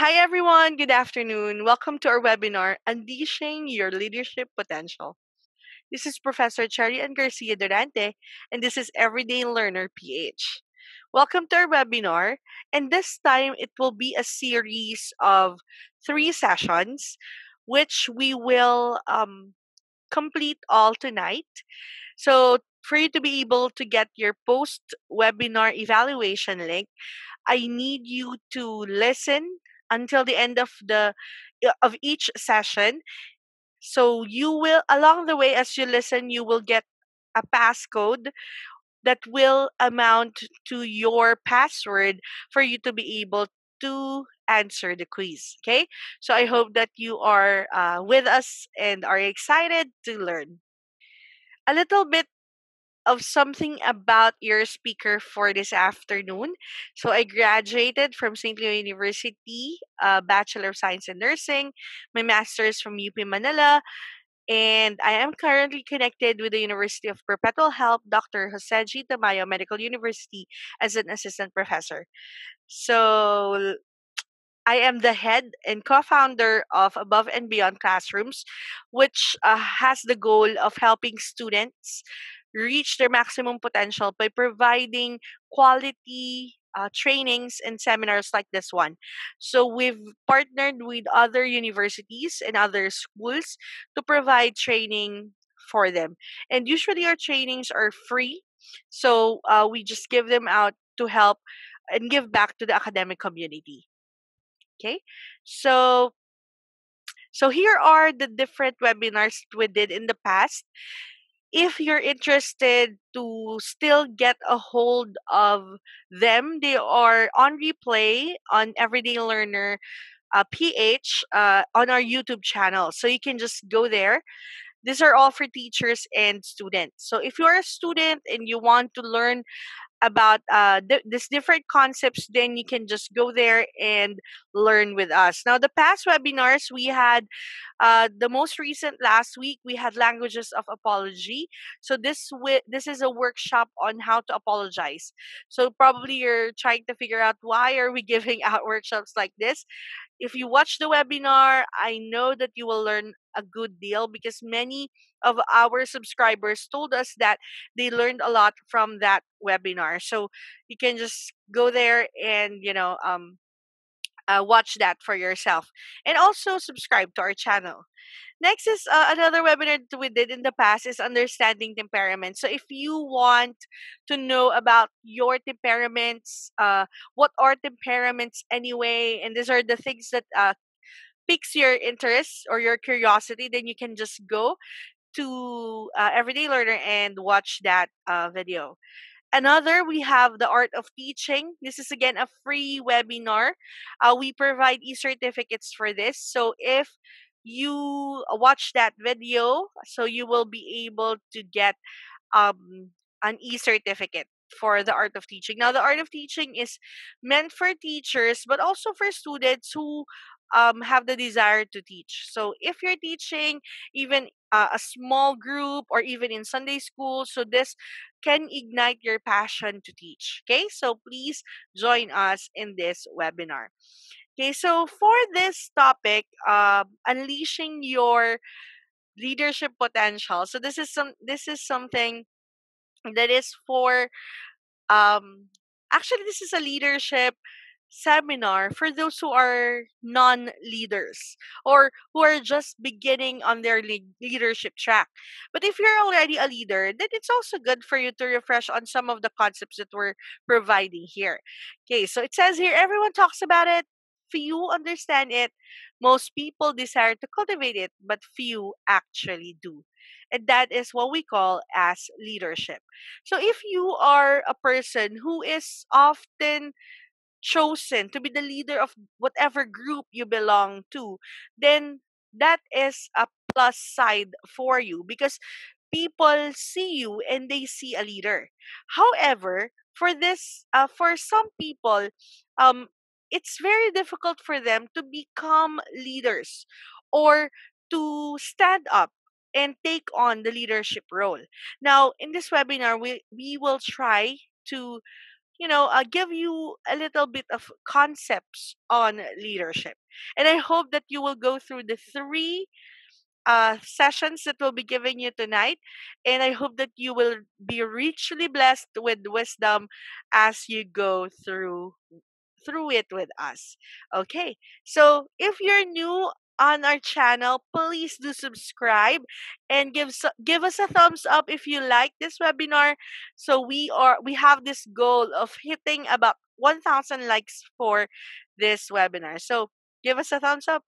Hi, everyone. Good afternoon. Welcome to our webinar, Unleashing Your Leadership Potential. This is Professor Cherry Ann Garcia Durante, and this is Everyday Learner PH. Welcome to our webinar, and this time it will be a series of three sessions, which we will um, complete all tonight. So, for you to be able to get your post webinar evaluation link, I need you to listen until the end of the of each session. So you will along the way as you listen, you will get a passcode that will amount to your password for you to be able to answer the quiz. Okay, so I hope that you are uh, with us and are excited to learn. A little bit of something about your speaker for this afternoon. So I graduated from St. Leo University, uh, Bachelor of Science in Nursing, my master's from UP Manila, and I am currently connected with the University of Perpetual Help, Dr. Jose G. Tamayo Medical University, as an assistant professor. So I am the head and co-founder of Above and Beyond Classrooms, which uh, has the goal of helping students reach their maximum potential by providing quality uh, trainings and seminars like this one. So we've partnered with other universities and other schools to provide training for them. And usually our trainings are free. So uh, we just give them out to help and give back to the academic community. Okay. So so here are the different webinars we did in the past if you're interested to still get a hold of them, they are on replay on Everyday Learner uh, PH uh, on our YouTube channel. So you can just go there. These are all for teachers and students. So if you're a student and you want to learn about uh, th- this different concepts, then you can just go there and learn with us. Now, the past webinars we had, uh, the most recent last week, we had languages of apology. So this wi- this is a workshop on how to apologize. So probably you're trying to figure out why are we giving out workshops like this. If you watch the webinar, I know that you will learn a good deal because many of our subscribers told us that they learned a lot from that webinar. So you can just go there and you know um uh, watch that for yourself and also subscribe to our channel. Next is uh, another webinar that we did in the past is understanding temperament. So if you want to know about your temperaments, uh, what are temperaments anyway, and these are the things that uh, piques your interest or your curiosity, then you can just go to uh, Everyday Learner and watch that uh, video. Another, we have the art of teaching. This is again a free webinar. Uh, we provide e certificates for this. So if you watch that video, so you will be able to get um, an e certificate for the art of teaching. Now, the art of teaching is meant for teachers, but also for students who um, have the desire to teach. So if you're teaching even uh, a small group or even in Sunday school, so this can ignite your passion to teach. Okay, so please join us in this webinar. Okay, so for this topic, uh, unleashing your leadership potential. So this is some this is something that is for um actually this is a leadership seminar for those who are non-leaders or who are just beginning on their lead- leadership track. But if you're already a leader, then it's also good for you to refresh on some of the concepts that we're providing here. Okay, so it says here everyone talks about it, few understand it. Most people desire to cultivate it, but few actually do. And that is what we call as leadership. So if you are a person who is often chosen to be the leader of whatever group you belong to, then that is a plus side for you because people see you and they see a leader. However, for this, uh, for some people, um, it's very difficult for them to become leaders or to stand up and take on the leadership role. Now, in this webinar, we, we will try to you know, uh, give you a little bit of concepts on leadership. And I hope that you will go through the three uh, sessions that we'll be giving you tonight. And I hope that you will be richly blessed with wisdom as you go through through it with us. Okay. So if you're new on our channel, please do subscribe and give give us a thumbs up if you like this webinar. So we are we have this goal of hitting about 1000 likes for this webinar. So give us a thumbs up.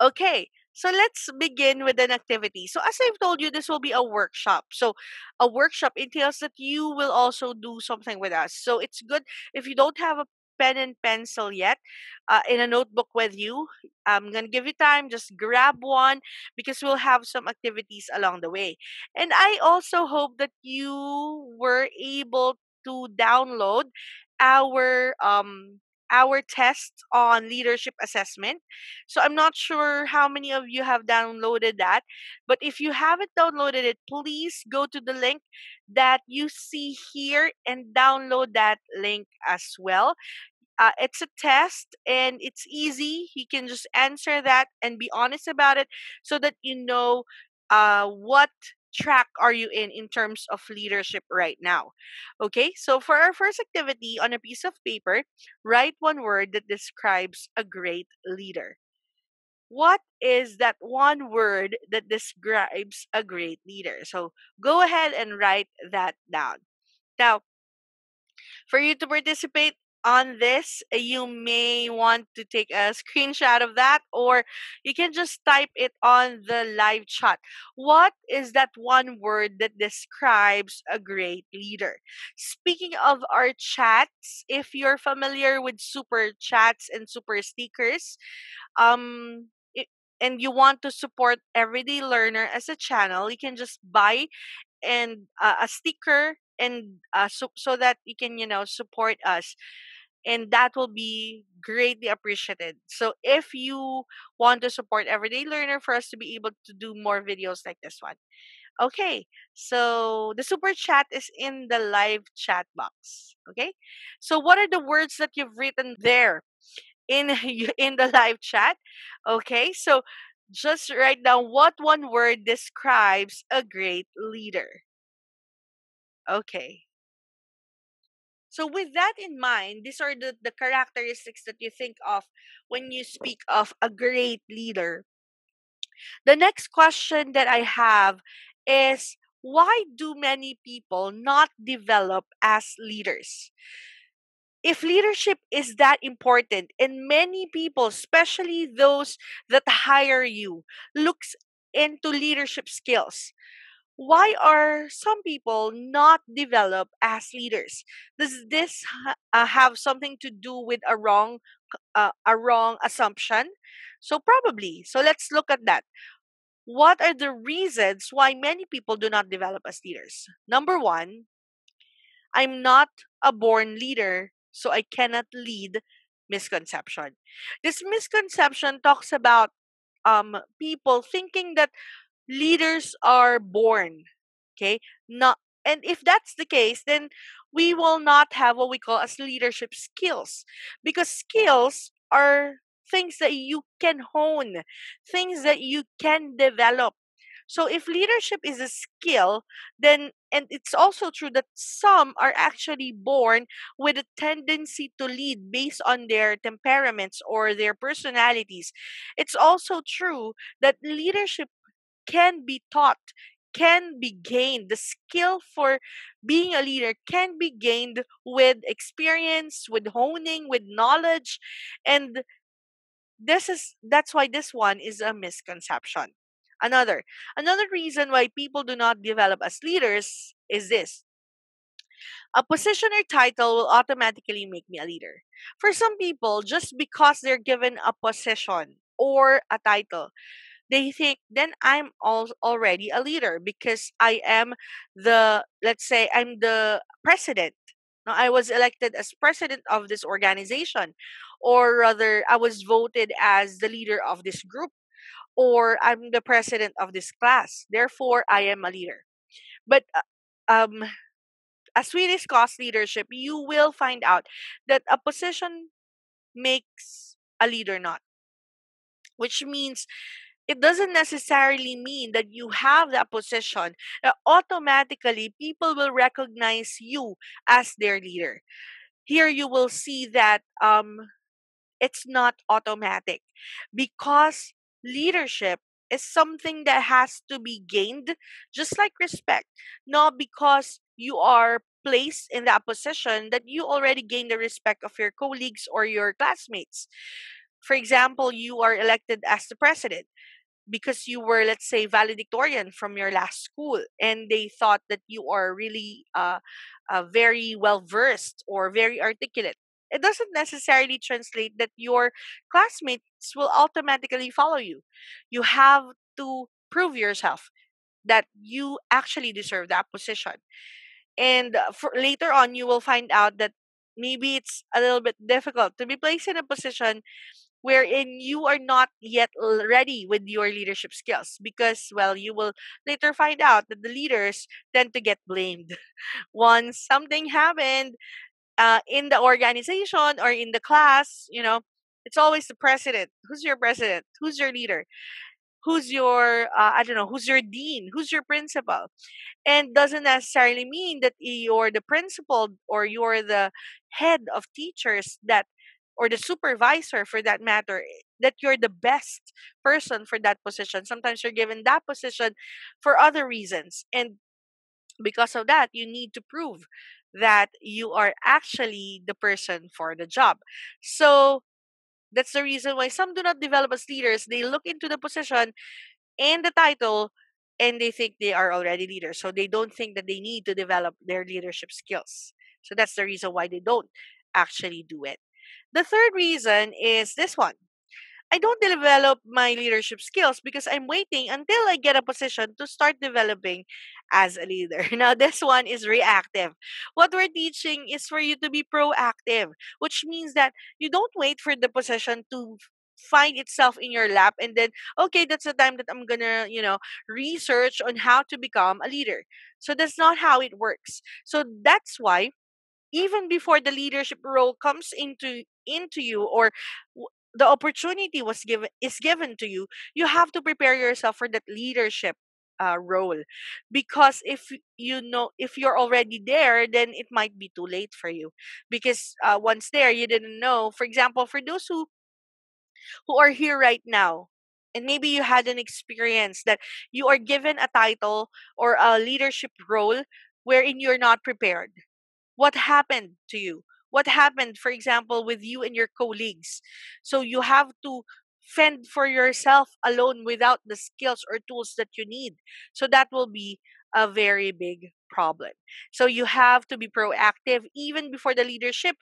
Okay. So let's begin with an activity. So as I've told you, this will be a workshop. So a workshop entails that you will also do something with us. So it's good if you don't have a pen and pencil yet uh, in a notebook with you. I'm going to give you time. Just grab one because we'll have some activities along the way. And I also hope that you were able to download our um our test on leadership assessment. So I'm not sure how many of you have downloaded that, but if you haven't downloaded it, please go to the link that you see here and download that link as well. Uh, it's a test and it's easy. You can just answer that and be honest about it so that you know uh, what track are you in in terms of leadership right now? Okay, so for our first activity on a piece of paper, write one word that describes a great leader. What is that one word that describes a great leader? So go ahead and write that down. Now, for you to participate, on this, you may want to take a screenshot of that or you can just type it on the live chat. What is that one word that describes a great leader? Speaking of our chats, if you're familiar with super chats and super stickers, um, and you want to support everyday learner as a channel you can just buy and uh, a sticker and uh, so so that you can you know support us and that will be greatly appreciated. So if you want to support Everyday Learner for us to be able to do more videos like this one. Okay, so the super chat is in the live chat box. Okay, so what are the words that you've written there in in the live chat? Okay, so just write down what one word describes a great leader. Okay, so, with that in mind, these are the, the characteristics that you think of when you speak of a great leader. The next question that I have is why do many people not develop as leaders? If leadership is that important and many people, especially those that hire you, looks into leadership skills, why are some people not developed as leaders? Does this uh, have something to do with a wrong uh, a wrong assumption? So probably. So let's look at that. What are the reasons why many people do not develop as leaders? Number 1 i'm not a born leader so i cannot lead misconception. This misconception talks about um people thinking that leaders are born okay? Not and if that's the case then we will not have what we call as leadership skills because skills are things that you can hone things that you can develop. So if leadership is a skill then and it's also true that some are actually born with a tendency to lead based on their temperaments or their personalities. It's also true that leadership can be taught, can be gained. The skill for being a leader can be gained with experience, with honing, with knowledge. And this is that's why this one is a misconception. Another another reason why people do not develop as leaders is this. A position or title will automatically make me a leader. For some people, just because they're given a position or a title they think then I'm al- already a leader because I am the, let's say, I'm the president. No, I was elected as president of this organization, or rather, I was voted as the leader of this group, or I'm the president of this class. Therefore, I am a leader. But uh, um, as we discuss leadership, you will find out that a position makes a leader not, which means it doesn't necessarily mean that you have that position. that automatically, people will recognize you as their leader. Here, you will see that um, it's not automatic because leadership is something that has to be gained, just like respect, not because you are placed in that position that you already gain the respect of your colleagues or your classmates. For example, you are elected as the president because you were, let's say, valedictorian from your last school, and they thought that you are really uh, uh, very well versed or very articulate. It doesn't necessarily translate that your classmates will automatically follow you. You have to prove yourself that you actually deserve that position. And uh, for later on, you will find out that maybe it's a little bit difficult to be placed in a position wherein you are not yet ready with your leadership skills because well you will later find out that the leaders tend to get blamed. Once something happened uh, in the organization or in the class you know it's always the president. Who's your president? Who's your leader? Who's your uh, i don't know who's your dean? Who's your principal? And doesn't necessarily mean that you're the principal or you're the head of teachers that or the supervisor for that matter eh, that you're the best person for that position. Sometimes you're given that position for other reasons and because of that you need to prove that you are actually the person for the job. So that's the reason why some do not develop as leaders. They look into the position and the title and they think they are already leaders. So they don't think that they need to develop their leadership skills. So that's the reason why they don't actually do it the third reason is this one. I don't develop my leadership skills because I'm waiting until I get a position to start developing as a leader. Now, this one is reactive. What we're teaching is for you to be proactive, which means that you don't wait for the position to find itself in your lap and then okay that's the time that i'm gonna you know research on how to become a leader so that's not how it works so that's why even before the leadership role comes into into you or the opportunity was given is given to you you have to prepare yourself for that leadership uh, role. Because if you know if you're already there then it might be too late for you. Because uh, once there you didn't know. For example for those who who are here right now and maybe you had an experience that you are given a title or a leadership role wherein you're not prepared what happened to you? What happened for example with you and your colleagues? So you have to fend for yourself alone without the skills or tools that you need. So that will be a very big problem. So you have to be proactive even before the leadership.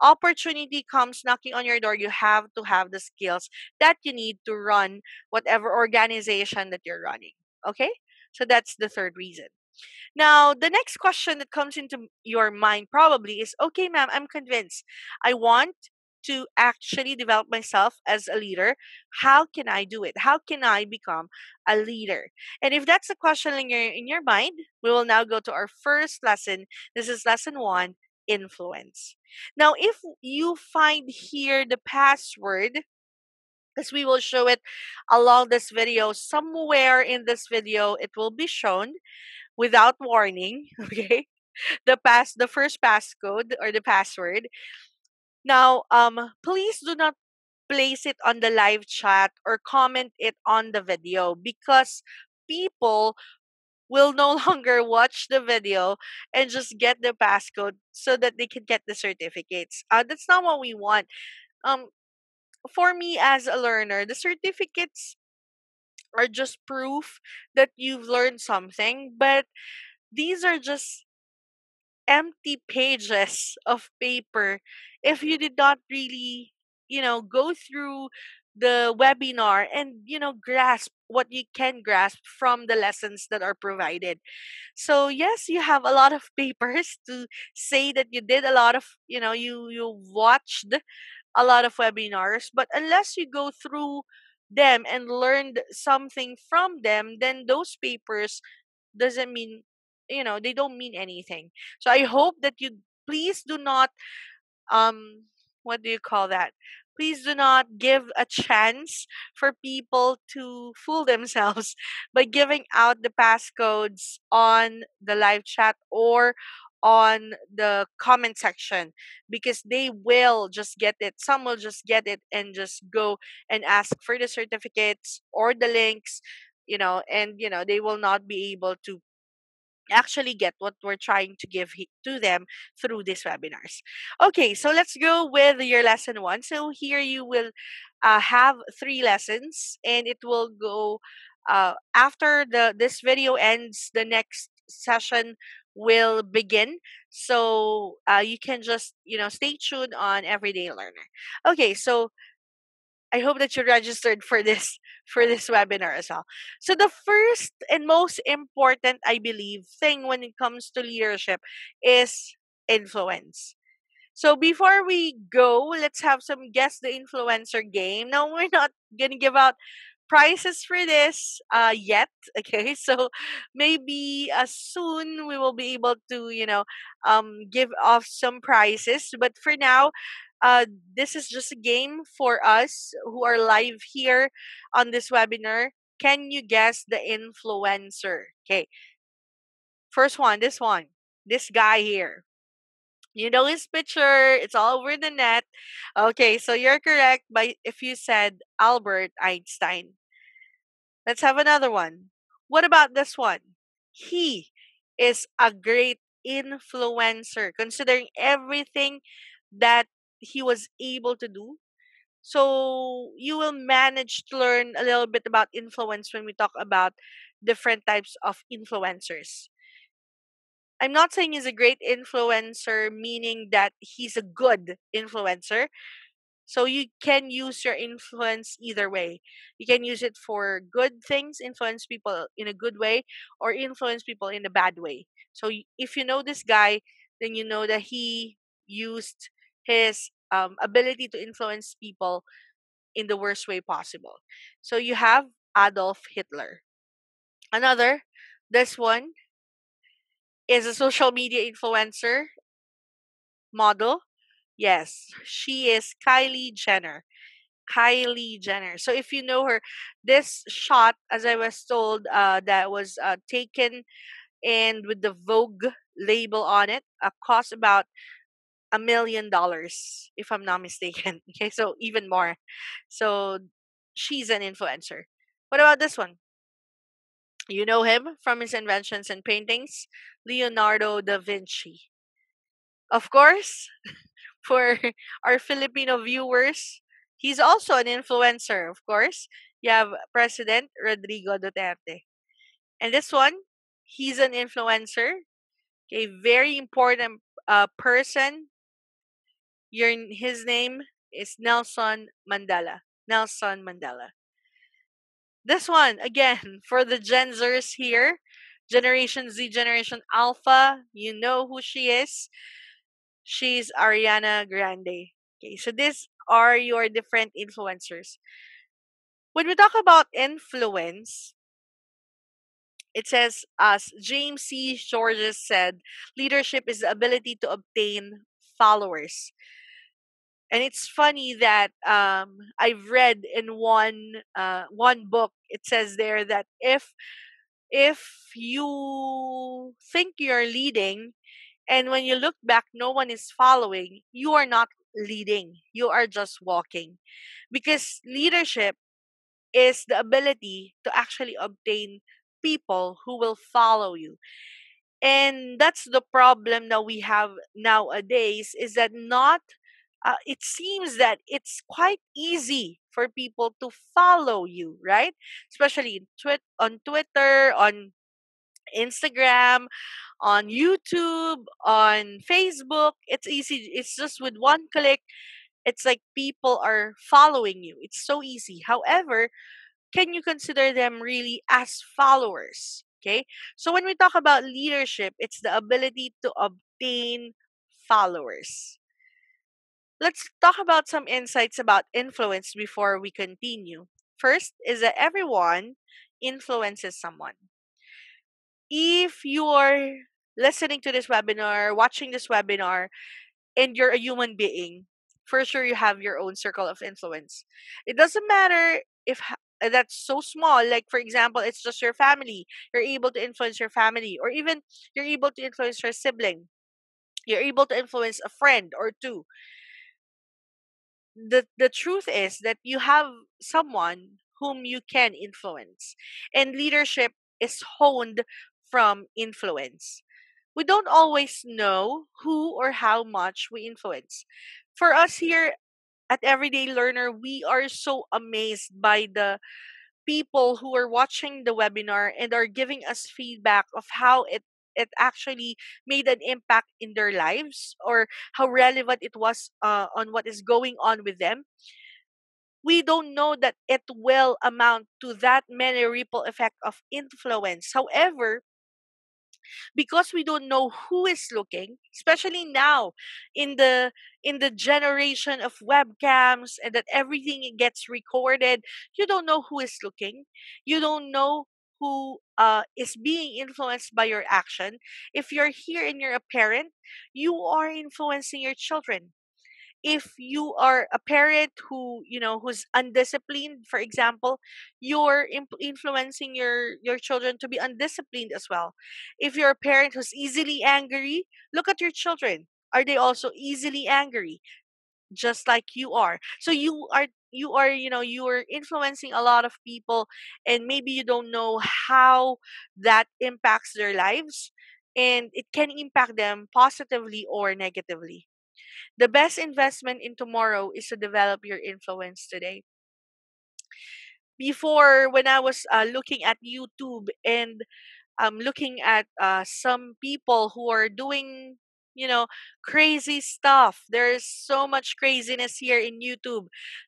Opportunity comes knocking on your door. You have to have the skills that you need to run whatever organization that you're running okay? So that's the third reason now, the next question that comes into your mind probably is okay, ma'am, I'm convinced. I want to actually develop myself as a leader. How can I do it? How can I become a leader? And if that's a question in your, in your mind, we will now go to our first lesson. This is lesson one influence. Now, if you find here the password, because we will show it along this video, somewhere in this video, it will be shown without warning, okay? The pass the first passcode or the password. Now, um please do not place it on the live chat or comment it on the video because people will no longer watch the video and just get the passcode so that they can get the certificates. Uh, that's not what we want. Um, for me as a learner, the certificates are just proof that you've learned something, but these are just empty pages of paper if you did not really, you know, go through the webinar and, you know, grasp what you can grasp from the lessons that are provided. So, yes, you have a lot of papers to say that you did a lot of, you know, you you watched a lot of webinars, but unless you go through them and learned something from them, then those papers doesn't mean you know they don't mean anything. So i hope that you please do not um what do you call that? Please do not give a chance for people to fool themselves by giving out the passcodes on the live chat or on the comment section because they will just get it some will just get it and just go and ask for the certificates or the links you know and you know they will not be able to actually get what we're trying to give to them through these webinars. Okay, so let's go with your lesson one. So here you will uh, have three lessons, and it will go uh, after the this video ends. The next session will begin so uh, you can just you know stay tuned on everyday learner okay so I hope that you registered for this for this webinar as well. So the first and most important, I believe, thing when it comes to leadership is influence. So before we go, let's have some guess the influencer game. Now we're not gonna give out prizes for this uh yet okay so maybe uh, soon we will be able to you know um give off some prices. but for now uh, this is just a game for us who are live here on this webinar. Can you guess the influencer? Okay. First one, this one. This guy here. You know his picture, it's all over the net. Okay, so you're correct by if you said Albert Einstein. Let's have another one. What about this one? He is a great influencer considering everything that he was able to do. So you will manage to learn a little bit about influence when we talk about different types of influencers. I'm not saying he's a great influencer, meaning that he's a good influencer. So you can use your influence either way. You can use it for good things, influence people in a good way, or influence people in a bad way. So if you know this guy, then you know that he used his um, ability to influence people in the worst way possible. So you have Adolf Hitler. Another, this one is a social media influencer model. Yes, she is Kylie Jenner. Kylie Jenner. So if you know her, this shot, as I was told, uh, that was uh, taken and with the Vogue label on it, uh, cost about a million dollars, if I'm not mistaken. Okay, so even more. So she's an influencer. What about this one? You know him from his inventions and paintings, Leonardo da Vinci. Of course, for our Filipino viewers, he's also an influencer, of course. You have President Rodrigo Duterte. And this one, he's an influencer, a very important uh, person your his name is Nelson Mandela. Nelson Mandela. This one again for the Gen Zers here, Generation Z, Generation Alpha. You know who she is. She's Ariana Grande. Okay, so these are your different influencers. When we talk about influence, it says, as James C. Georges said, leadership is the ability to obtain followers and it's funny that um, I've read in one uh, one book it says there that if if you think you're leading and when you look back no one is following. You are not leading. You are just walking. Because leadership is the ability to actually obtain people who will follow you. And that's the problem that we have nowadays is that not uh, it seems that it's quite easy for people to follow you, right? Especially twi- on Twitter, on Instagram, on YouTube, on Facebook. It's easy. It's just with one click. It's like people are following you. It's so easy. However, can you consider them really as followers? Okay. So when we talk about leadership, it's the ability to obtain followers. Let's talk about some insights about influence before we continue. First is that everyone influences someone. If you are listening to this webinar, watching this webinar, and you're a human being, for sure you have your own circle of influence. It doesn't matter if eh, that's so small, like for example, it's just your family. You're able to influence your family, or even you're able to influence your sibling. You're able to influence a friend or two. The the truth is that you have someone whom you can influence. And leadership is honed from influence. We don't always know who or how much we influence. For us here at Everyday Learner, we are so amazed by the people who are watching the webinar and are giving us feedback of how it it actually made an impact in their lives or how relevant it was uh, on what is going on with them we don't know that it will amount to that many ripple effect of influence however because we don't know who is looking especially now in the in the generation of webcams and that everything gets recorded you don't know who is looking. You don't know who uh, is being influenced by your action. If you're here and you're a parent you are influencing your children if you are a parent who you know who's undisciplined for example you're imp- influencing your your children to be undisciplined as well. If you're a parent who's easily angry look at your children. Are they also easily angry? Just like you are. So you are you are you know you are influencing a lot of people and maybe you don't know how that impacts their lives and it can impact them positively or negatively the best investment in tomorrow is to develop your influence today. Before, when I was uh, looking at YouTube and um, looking at uh, some people who are doing, you know, crazy stuff, there's so much craziness here in YouTube.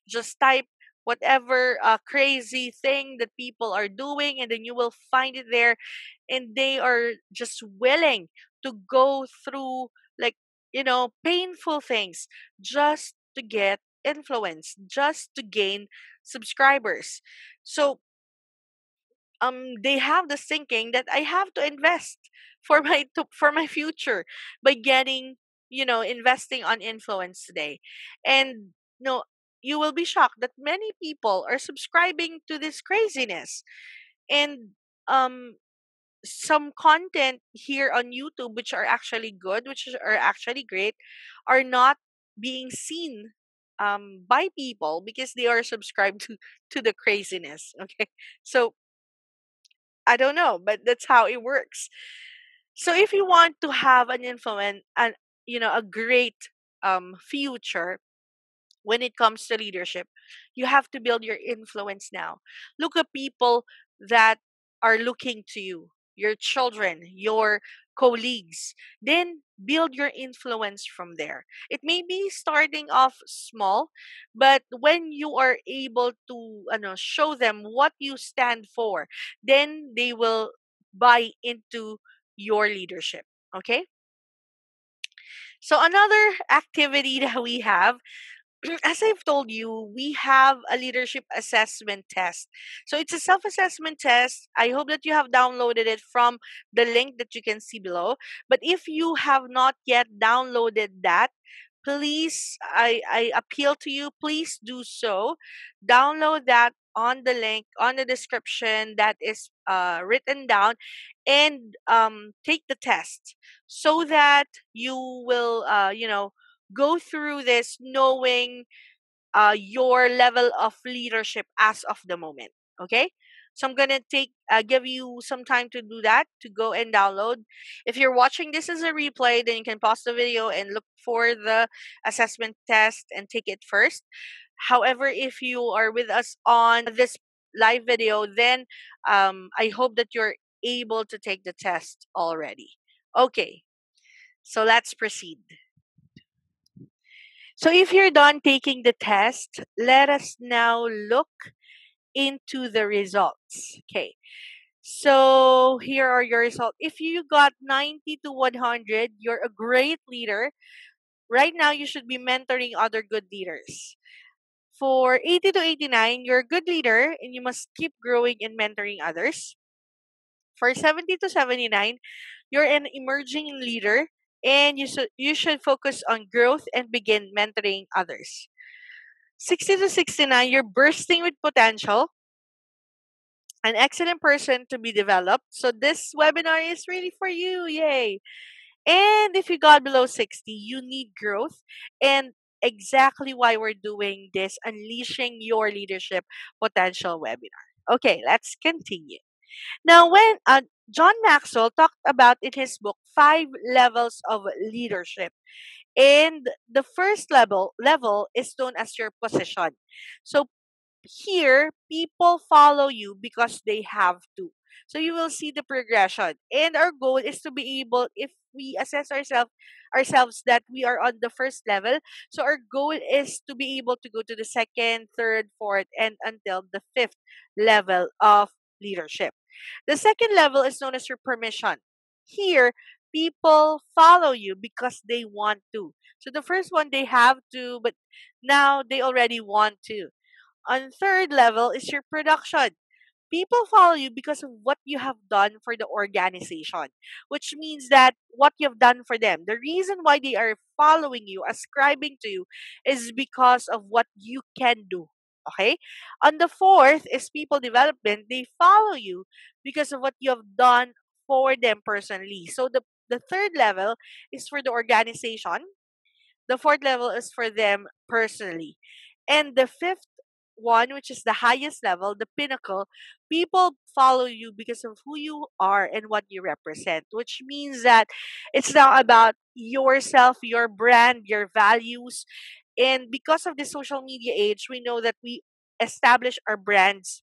Just type whatever uh, crazy thing that people are doing, and then you will find it there. And they are just willing to go through you know, painful things just to get influence, just to gain subscribers. So um they have the thinking that I have to invest for my to, for my future by getting, you know, investing on influence today. And you know, you will be shocked that many people are subscribing to this craziness. And um some content here on YouTube, which are actually good, which are actually great, are not being seen um, by people because they are subscribed to to the craziness. Okay, so I don't know, but that's how it works. So if you want to have an influence and you know a great um, future, when it comes to leadership, you have to build your influence now. Look at people that are looking to you, your children, your colleagues. Then build your influence from there. It may be starting off small, but when you are able to ano, show them what you stand for, then they will buy into your leadership. Okay? So another activity that we have as I've told you, we have a leadership assessment test. So it's a self assessment test. I hope that you have downloaded it from the link that you can see below. But if you have not yet downloaded that, please, I, I appeal to you, please do so. Download that on the link on the description that is uh, written down and um, take the test so that you will, uh, you know, go through this knowing uh, your level of leadership as of the moment. Okay. So I'm gonna take uh, give you some time to do that to go and download. If you're watching this as a replay, then you can pause the video and look for the assessment test and take it first. However, if you are with us on this live video, then um, I hope that you're able to take the test already. Okay, so let's proceed. So if you're done taking the test, let us now look into the results. Okay. So here are your results. If you got 90 to 100, you're a great leader. Right now, you should be mentoring other good leaders. For 80 to 89, you're a good leader and you must keep growing and mentoring others. For 70 to 79, you're an emerging leader and you should you should focus on growth and begin mentoring others. 60 to 69, you're bursting with potential, an excellent person to be developed. So this webinar is really for you. Yay. And if you got below 60, you need growth and exactly why we're doing this unleashing your leadership potential webinar. Okay, let's continue. Now, when uh, John Maxwell talked about in his book five levels of leadership, and the first level level is known as your position. So here, people follow you because they have to. So you will see the progression. And our goal is to be able, if we assess ourselves ourselves that we are on the first level, so our goal is to be able to go to the second, third, fourth, and until the fifth level of leadership. The second level is known as your permission. Here, people follow you because they want to. So the first one they have to, but now they already want to. On third level is your production. People follow you because of what you have done for the organization, which means that what you've done for them. The reason why they are following you, ascribing to you, is because of what you can do. Okay? On the fourth is people development. They follow you because of what you have done for them personally. So the, the third level is for the organization. The fourth level is for them personally. And the fifth one, which is the highest level, the pinnacle, people follow you because of who you are and what you represent, which means that it's now about yourself, your brand, your values. And because of the social media age, we know that we establish our brands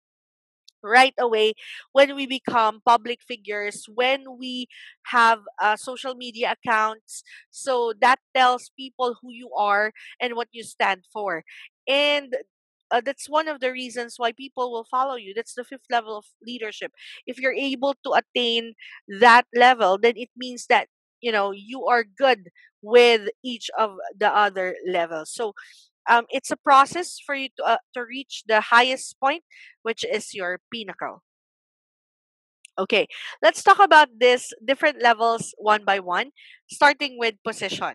right away when we become public figures when we have uh, social media accounts. So that tells people who you are and what you stand for. And uh, that's one of the reasons why people will follow you. That's the fifth level of leadership. If you're able to attain that level then it means that you know you are good with each of the other levels. So um, it's a process for you to uh, to reach the highest point which is your pinnacle. Okay let's talk about this different levels one by one starting with position.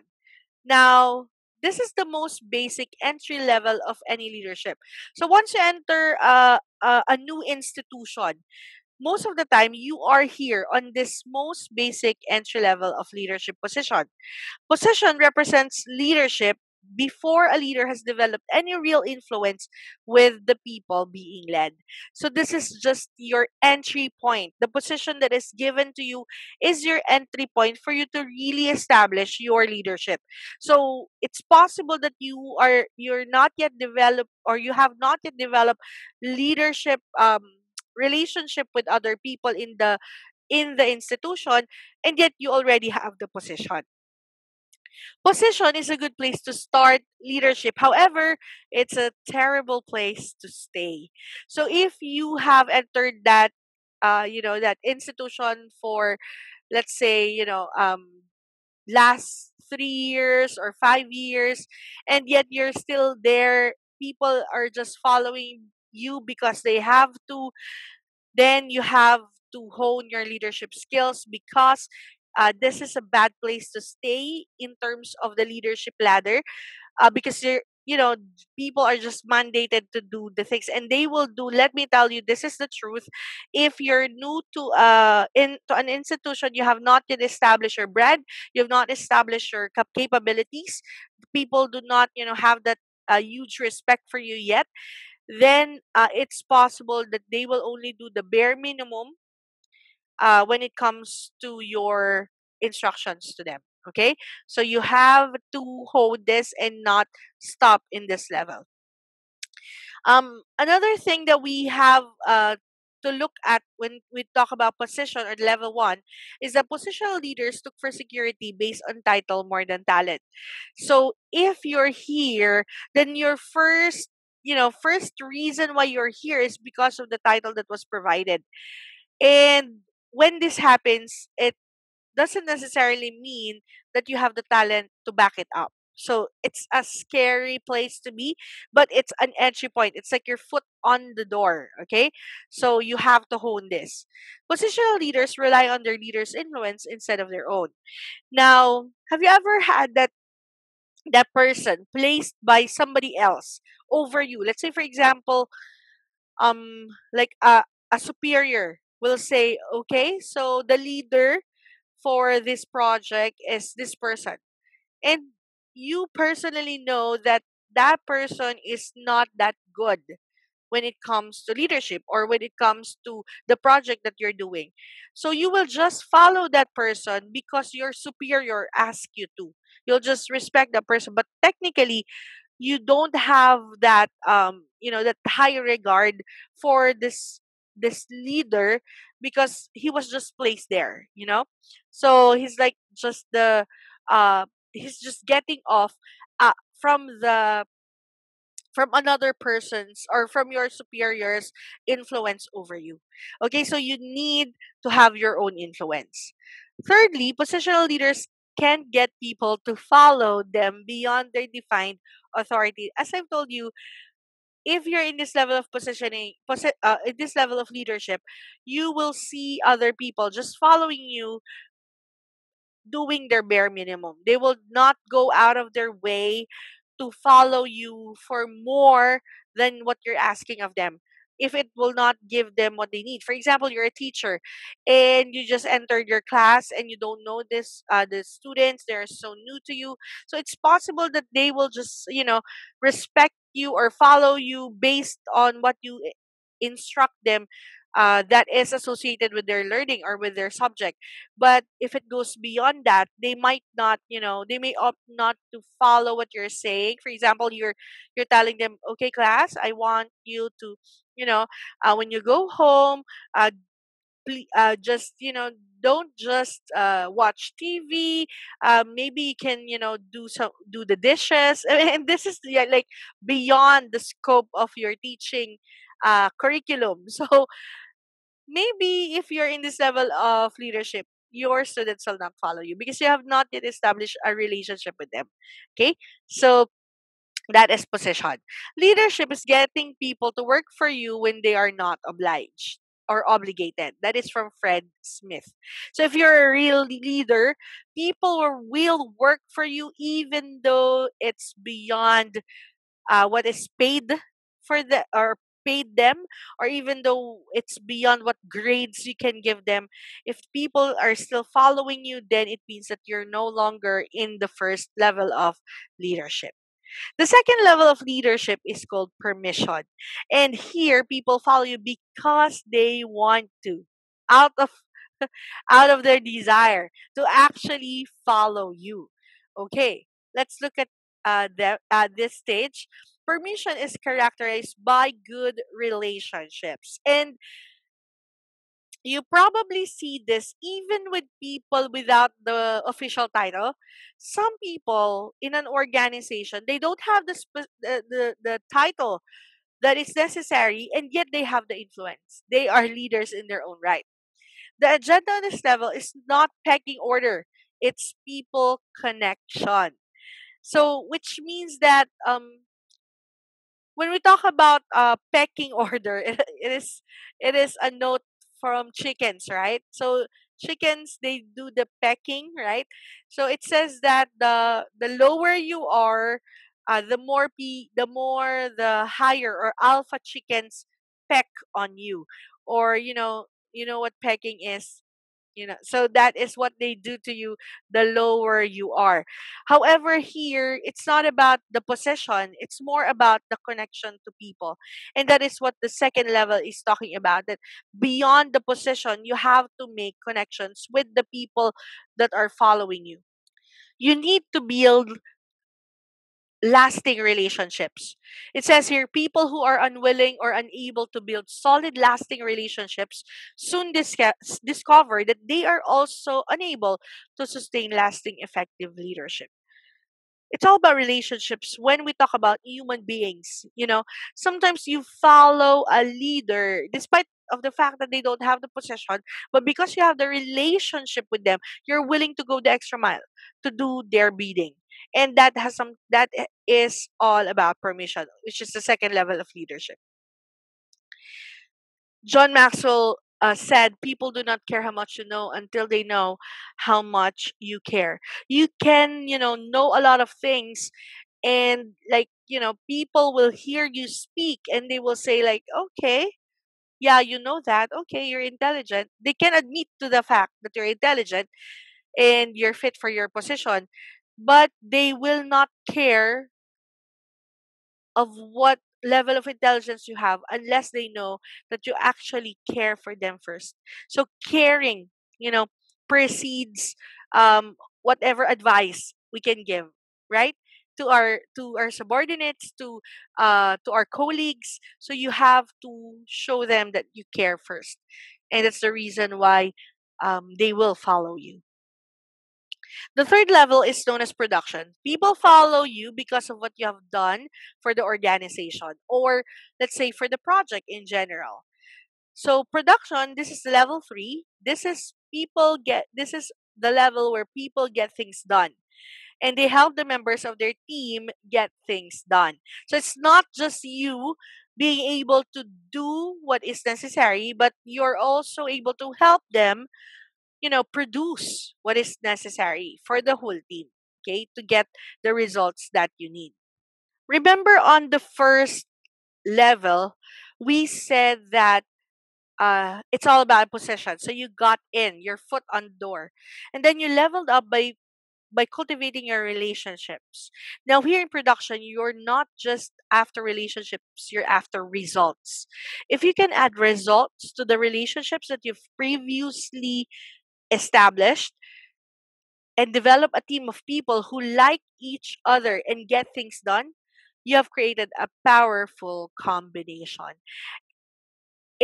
Now this is the most basic entry level of any leadership. So once you enter uh, uh, a new institution most of the time you are here on this most basic entry level of leadership position position represents leadership before a leader has developed any real influence with the people being led. So, this is just your entry point. The position that is given to you is your entry point for you to really establish your leadership. So, it's possible that you are you're not yet developed or you have not yet developed leadership um relationship with other people in the in the institution and yet you already have the position Position is a good place to start leadership. However, it's a terrible place to stay. So if you have entered that uh you know that institution for let's say, you know, um last 3 years or 5 years and yet you're still there, people are just following you because they have to then you have to hone your leadership skills because uh, this is a bad place to stay in terms of the leadership ladder uh, because you're you know people are just mandated to do the things and they will do let me tell you this is the truth. If you're new to uh in to an institution you have not yet established your brand you have not established your cap- capabilities people do not you know have that uh, huge respect for you yet then uh, it's possible that they will only do the bare minimum uh, when it comes to your instructions to them. Okay, so you have to hold this and not stop in this level. Um, another thing that we have uh, to look at when we talk about position or level one is that positional leaders look for security based on title more than talent. So if you're here, then your first you know first reason why you're here is because of the title that was provided and when this happens, it doesn't necessarily mean that you have the talent to back it up. So it's a scary place to be, but it's an entry point. It's like your foot on the door. Okay. So you have to hone this. Positional leaders rely on their leader's influence instead of their own. Now, have you ever had that that person placed by somebody else over you? Let's say, for example, um, like a, a superior will say, okay, so the leader for this project is this person and you personally know that that person is not that good when it comes to leadership or when it comes to the project that you're doing. So you will just follow that person because your superior asked you to. You'll just respect that person. But technically, you don't have that um you know that high regard for this this leader because he was just placed there you know? So he's like just the uh he's just getting off uh, from the from another person's or from your superior's influence over you okay? So you need to have your own influence. Thirdly positional leaders can get people to follow them beyond their defined authority as i've told you if you're in this level of positioning posi- uh, in this level of leadership you will see other people just following you doing their bare minimum. They will not go out of their way to follow you for more than what you're asking of them if it will not give them what they need. For example, you're a teacher and you just entered your class and you don't know this uh, the students, they're so new to you. So it's possible that they will just, you know, respect you or follow you based on what you instruct them uh, that is associated with their learning or with their subject. But if it goes beyond that, they might not, you know, they may opt not to follow what you're saying. For example, you're you're telling them, okay, class, I want you to, you know, uh, when you go home, uh, ple- uh, just you know don't just uh, watch tv uh, maybe you can you know do some do the dishes and this is yeah, like beyond the scope of your teaching uh, curriculum so maybe if you're in this level of leadership, your students will not follow you because you have not yet established a relationship with them. Okay? So that is position. Leadership is getting people to work for you when they are not obliged or obligated. That is from Fred Smith. So if you're a real leader, people will work for you even though it's beyond uh, what is paid for the or paid them or even though it's beyond what grades you can give them if people are still following you then it means that you're no longer in the first level of leadership the second level of leadership is called permission and here people follow you because they want to out of out of their desire to actually follow you. Okay, let's look at uh, the, at this stage. Permission is characterized by good relationships. And you probably see this even with people without the official title. Some people in an organization, they don't have the, spe- the, the, the title that is necessary, and yet they have the influence. They are leaders in their own right. The agenda on this level is not pecking order, it's people connection. So, which means that um, when we talk about uh, pecking order, it, it is it is a note from chickens, right? So chickens they do the pecking, right? So it says that the the lower you are, uh, the more p the more the higher or alpha chickens peck on you, or you know you know what pecking is you know so that is what they do to you the lower you are. However here it's not about the possession it's more about the connection to people and that is what the second level is talking about that beyond the possession you have to make connections with the people that are following you. You need to build lasting relationships. It says here people who are unwilling or unable to build solid, lasting relationships soon disca- discover that they are also unable to sustain lasting, effective leadership. it's all about relationships when we talk about human beings you know sometimes you follow a leader despite of the fact that they don't have the possession but because you have the relationship with them you're willing to go the extra mile to do their bidding. And that has some that is all about permission which is the second level of leadership. John maxwell uh, said people do not care how much you know until they know how much you care. You can you know know a lot of things and like you know people will hear you speak and they will say like okay yeah you know that okay you're intelligent. They can admit to the fact that you're intelligent and you're fit for your position but they will not care of what level of intelligence you have unless they know that you actually care for them first. So caring you know precedes um whatever advice we can give right to our to our subordinates to uh to our colleagues so you have to show them that you care first and that's the reason why um they will follow you the third level is known as production. People follow you because of what you have done for the organization or let's say for the project in general. So production, this is level 3. This is people get this is the level where people get things done and they help the members of their team get things done. So it's not just you being able to do what is necessary, but you're also able to help them you know, produce what is necessary for the whole team, okay, to get the results that you need. Remember on the first level, we said that uh, it's all about possession. So you got in, your foot on the door, and then you leveled up by by cultivating your relationships. Now here in production, you're not just after relationships, you're after results. If you can add results to the relationships that you've previously established and develop a team of people who like each other and get things done, you have created a powerful combination.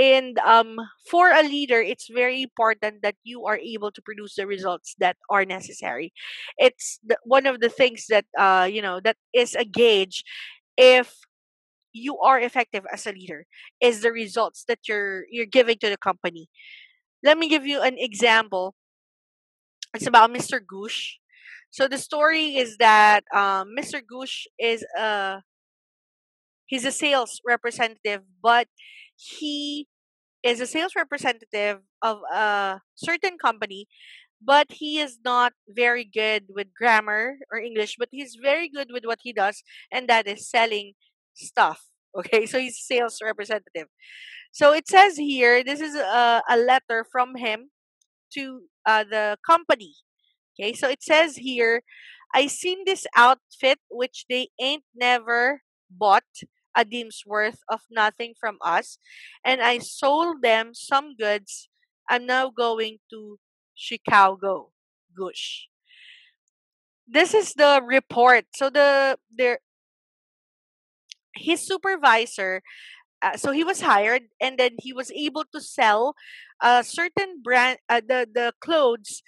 And um, for a leader, it's very important that you are able to produce the results that are necessary. It's the, one of the things that uh, you know that is a gauge if you are effective as a leader is the results that you're you're giving to the company. Let me give you an example it's about Mr. Goosh. So the story is that um, Mr. Goosh is a he's a sales representative, but he is a sales representative of a certain company, but he is not very good with grammar or English, but he's very good with what he does, and that is selling stuff. Okay, so he's sales representative. So it says here, this is a, a letter from him to uh, the company. Okay, so it says here, I seen this outfit which they ain't never bought a dim's worth of nothing from us, and I sold them some goods. I'm now going to Chicago. Gush. This is the report. So the their his supervisor uh, so he was hired and then he was able to sell a certain brand uh, the the clothes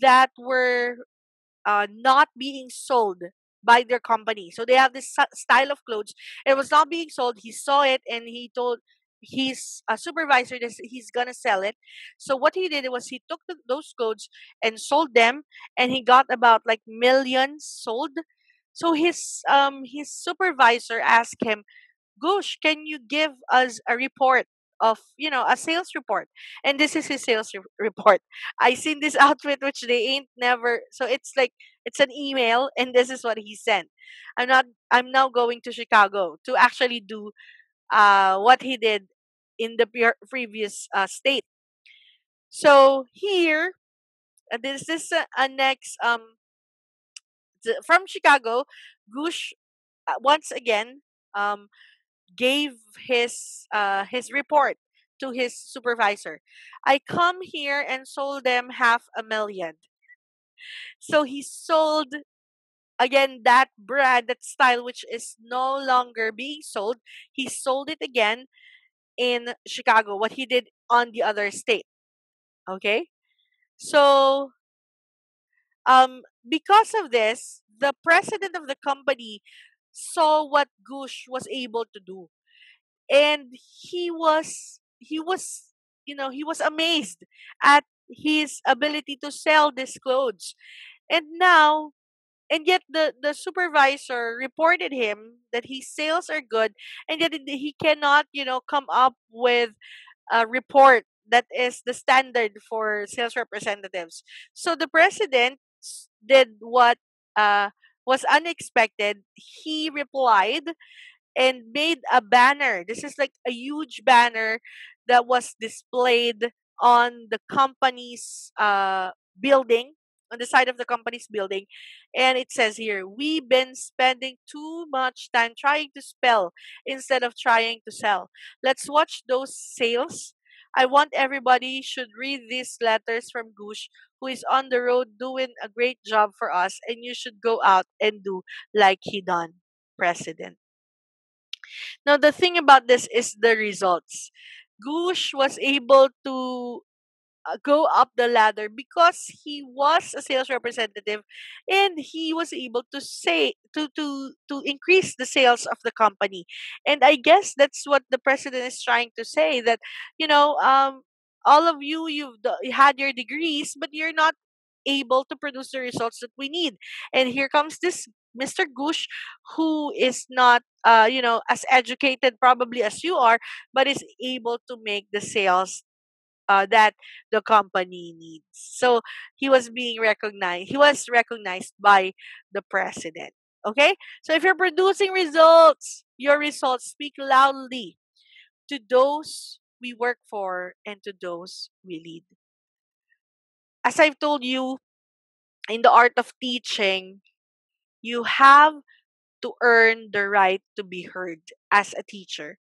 that were uh, not being sold by their company so they have this style of clothes it was not being sold he saw it and he told his uh, supervisor that he's gonna sell it so what he did was he took the, those clothes and sold them and he got about like millions sold so his um his supervisor asked him Goosh, can you give us a report of, you know, a sales report? And this is his sales re- report. I seen this outfit which they ain't never. So it's like it's an email, and this is what he sent. I'm not. I'm now going to Chicago to actually do uh what he did in the pre- previous uh, state. So here, uh, this is a, a next um th- from Chicago. Gush uh, once again um gave his uh his report to his supervisor. I come here and sold them half a million. So he sold again that brand, that style which is no longer being sold. He sold it again in Chicago, what he did on the other state. Okay? So um because of this, the president of the company saw what Gush was able to do and he was he was you know he was amazed at his ability to sell these clothes. And now and yet the the supervisor reported him that his sales are good and yet he cannot you know come up with a report that is the standard for sales representatives. So the president did what uh was unexpected. He replied and made a banner. This is like a huge banner that was displayed on the company's uh, building, on the side of the company's building. And it says here, we've been spending too much time trying to spell instead of trying to sell. Let's watch those sales. I want everybody should read these letters from Gush, who is on the road doing a great job for us, and you should go out and do like he done, President. Now, the thing about this is the results. Gush was able to uh, go up the ladder because he was a sales representative and he was able to say to to to increase the sales of the company. And i guess that's what the president is trying to say that you know um all of you you've had your degrees but you're not able to produce the results that we need. And here comes this mr gush who is not uh you know as educated probably as you are but is able to make the sales uh, that the company needs. So he was being recognized. He was recognized by the president. Okay? So if you're producing results, your results speak loudly to those we work for and to those we lead. As I've told you, in the art of teaching, you have to earn the right to be heard as a teacher.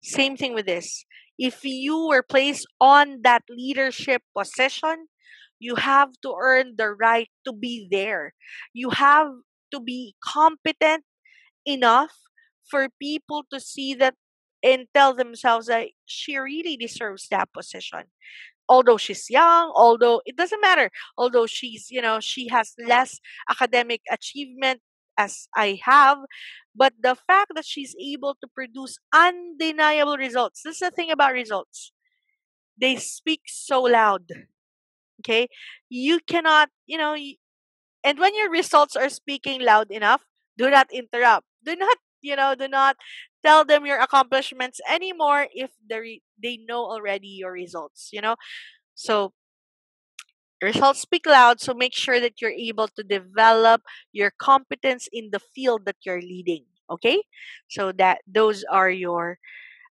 Same thing with this. If you were placed on that leadership position, you have to earn the right to be there. You have to be competent enough for people to see that and tell themselves that she really deserves that position although she's young, although it doesn't matter, although she's, you know, she has less academic achievement as I have, but the fact that she's able to produce undeniable results. This is the thing about results. They speak so loud. Okay? You cannot, you know, and when your results are speaking loud enough, do not interrupt. Do not, you know, do not tell them your accomplishments anymore if they they know already your results, you know? So results speak loud so make sure that you're able to develop your competence in the field that you're leading okay so that those are your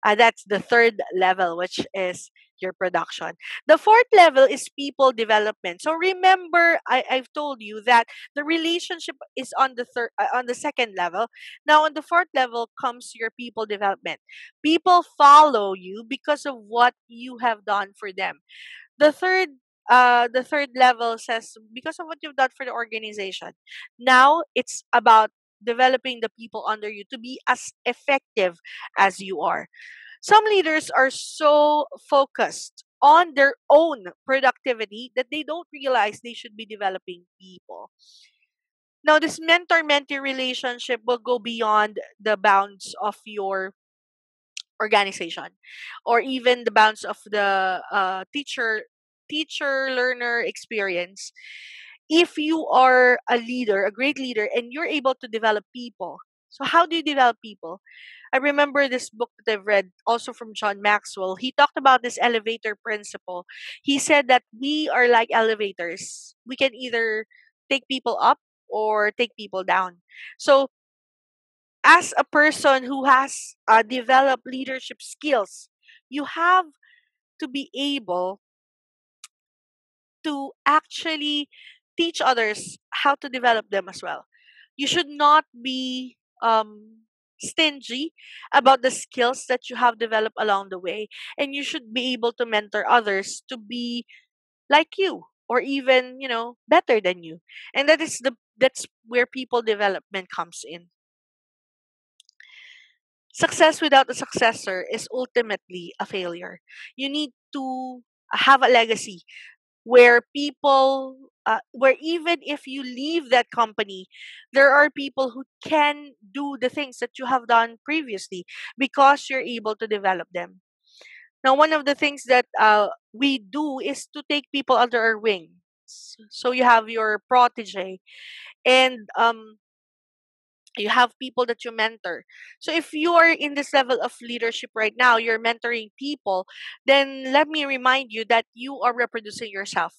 uh, that's the third level which is your production. The fourth level is people development. So remember I, i've told you that the relationship is on the third uh, on the second level. Now on the fourth level comes your people development. People follow you because of what you have done for them. The third uh the third level says because of what you've done for the organization. Now it's about developing the people under you to be as effective as you are some leaders are so focused on their own productivity that they don't realize they should be developing people. Now this mentor mentee relationship will go beyond the bounds of your organization or even the bounds of the uh, teacher teacher learner experience. If you are a leader a great leader and you're able to develop people so how do you develop people i remember this book that i've read also from john maxwell. He talked about this elevator principle. He said that we are like elevators. We can either take people up or take people down. So as a person who has uh, developed leadership skills, you have to be able to actually teach others how to develop them as well. You should not be um, stingy about the skills that you have developed along the way, and you should be able to mentor others to be like you or even you know better than you and that is the that's where people development comes in Success without a successor is ultimately a failure. You need to have a legacy where people uh, where even if you leave that company, there are people who can do the things that you have done previously because you're able to develop them. Now, one of the things that uh, we do is to take people under our wing. So you have your protege, and um, you have people that you mentor. So if you are in this level of leadership right now you're mentoring people then let me remind you that you are reproducing yourself.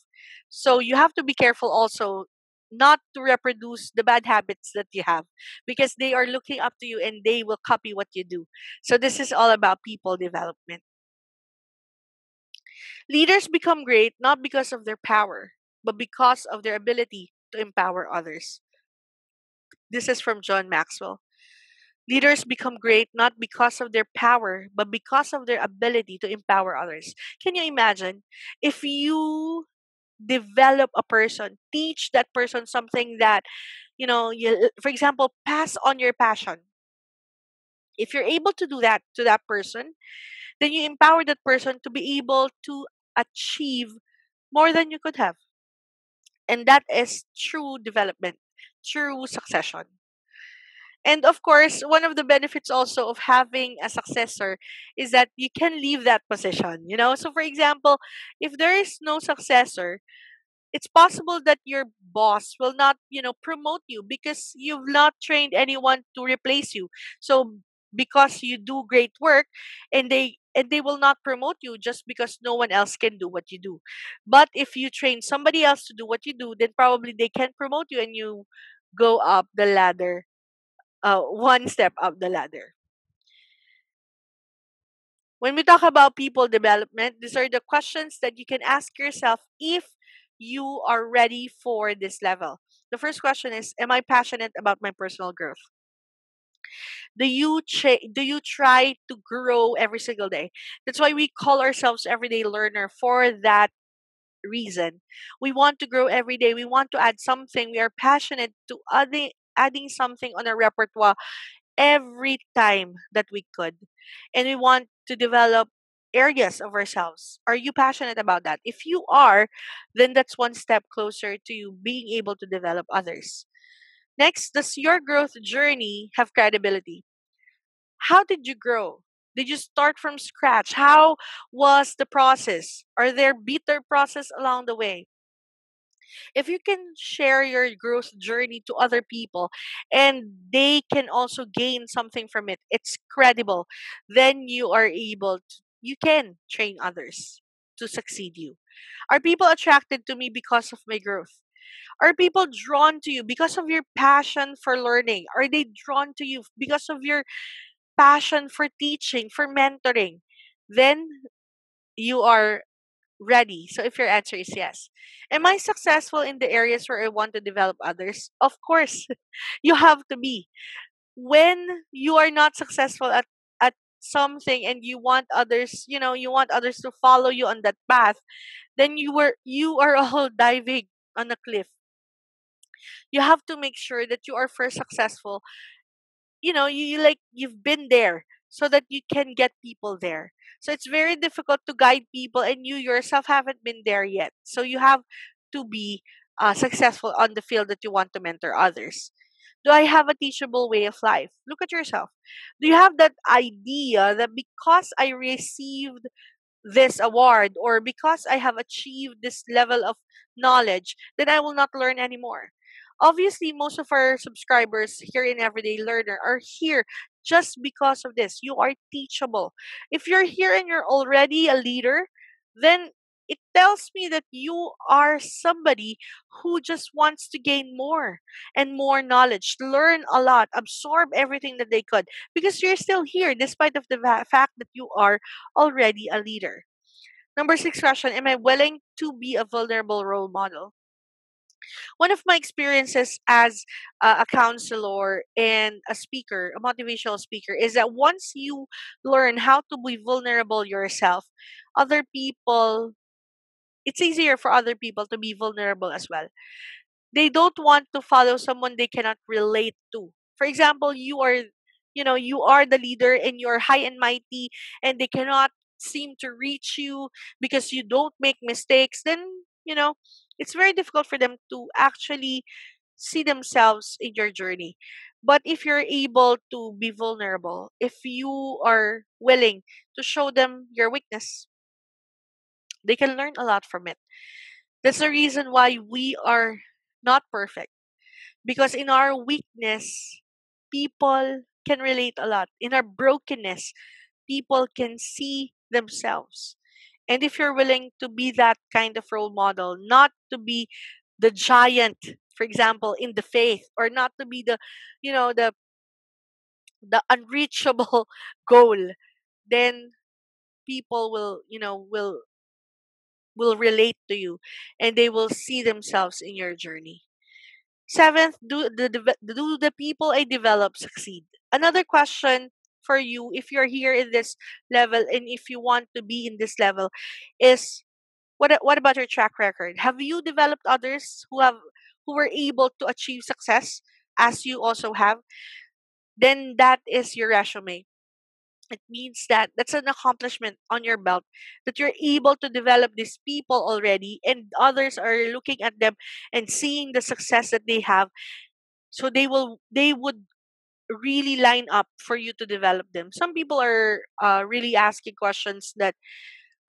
So you have to be careful also not to reproduce the bad habits that you have because they are looking up to you and they will copy what you do. So this is all about people development. Leaders become great not because of their power but because of their ability to empower others this is from John Maxwell. Leaders become great not because of their power, but because of their ability to empower others. Can you imagine if you develop a person, teach that person something that, you know, you, for example, pass on your passion. If you're able to do that to that person, then you empower that person to be able to achieve more than you could have. And that is true development true succession. And of course, one of the benefits also of having a successor is that you can leave that position, you know? So for example, if there is no successor, it's possible that your boss will not, you know, promote you because you've not trained anyone to replace you. So because you do great work and they and they will not promote you just because no one else can do what you do. But if you train somebody else to do what you do, then probably they can promote you and you go up the ladder, uh, one step up the ladder. When we talk about people development, these are the questions that you can ask yourself if you are ready for this level. The first question is Am I passionate about my personal growth? Do you ch- do you try to grow every single day? That's why we call ourselves everyday learner for that reason. We want to grow every day. We want to add something. We are passionate to adding adding something on our repertoire every time that we could. And we want to develop areas of ourselves. Are you passionate about that? If you are, then that's one step closer to you being able to develop others. Next, does your growth journey have credibility? How did you grow? Did you start from scratch? How was the process? Are there bitter process along the way? If you can share your growth journey to other people and they can also gain something from it, it's credible, then you are able to, you can train others to succeed you. Are people attracted to me because of my growth? Are people drawn to you because of your passion for learning? Are they drawn to you because of your passion for teaching, for mentoring, then you are ready. So if your answer is yes. Am I successful in the areas where I want to develop others? Of course. you have to be. When you are not successful at at something and you want others, you know, you want others to follow you on that path, then you were you are all diving on a cliff. You have to make sure that you are first successful. You know you, you like you've been there so that you can get people there. So it's very difficult to guide people and you yourself haven't been there yet. So you have to be uh, successful on the field that you want to mentor others. Do i have a teachable way of life? Look at yourself. Do you have that idea that because i received this award or because i have achieved this level of knowledge then i will not learn anymore. Obviously most of our subscribers here in everyday learner are here just because of this. You are teachable. If you're here and you're already a leader then tells me that you are somebody who just wants to gain more and more knowledge learn a lot absorb everything that they could because you're still here despite of the fact that you are already a leader. Number six question am i willing to be a vulnerable role model? One of my experiences as a counselor and a speaker, a motivational speaker, is that once you learn how to be vulnerable yourself, other people, it's easier for other people to be vulnerable as well. They don't want to follow someone they cannot relate to. For example, you are, you know, you are the leader and you're high and mighty, and they cannot seem to reach you because you don't make mistakes. Then, you know, it's very difficult for them to actually see themselves in your journey. But if you're able to be vulnerable, if you are willing to show them your weakness, they can learn a lot from it. That's the reason why we are not perfect. Because in our weakness, people can relate a lot. In our brokenness, people can see themselves. And if you're willing to be that kind of role model, not to be the giant, for example, in the faith, or not to be the, you know, the the unreachable goal, then people will, you know, will will relate to you and they will see themselves in your journey. Seventh, do the do the people I develop succeed? Another question for you if you're here in this level and if you want to be in this level is what what about your track record? Have you developed others who have who were able to achieve success as you also have? Then that is your resume. It means that that's an accomplishment on your belt that you're able to develop these people already and others are looking at them and seeing the success that they have. So they will they would really line up for you to develop them. Some people are uh, really asking questions that